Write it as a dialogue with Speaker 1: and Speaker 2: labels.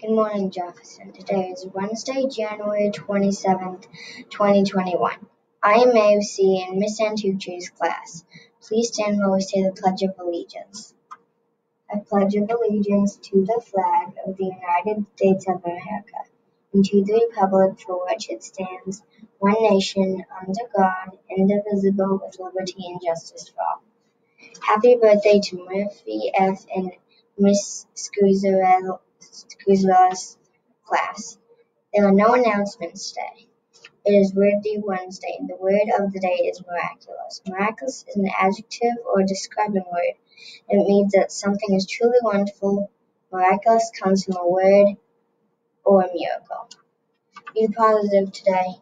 Speaker 1: Good morning, Jefferson. Today is Wednesday, January 27th, 2021. I am AOC in Miss Antucci's class. Please stand while we say the Pledge of Allegiance. I pledge of allegiance to the flag of the United States of America and to the republic for which it stands, one nation, under God, indivisible, with liberty and justice for all. Happy birthday to Murphy F. and Miss Scusarella's class. There are no announcements today. It is Wordy Wednesday. The word of the day is miraculous. Miraculous is an adjective or describing word. It means that something is truly wonderful. Miraculous comes from a word or a miracle. Be positive today.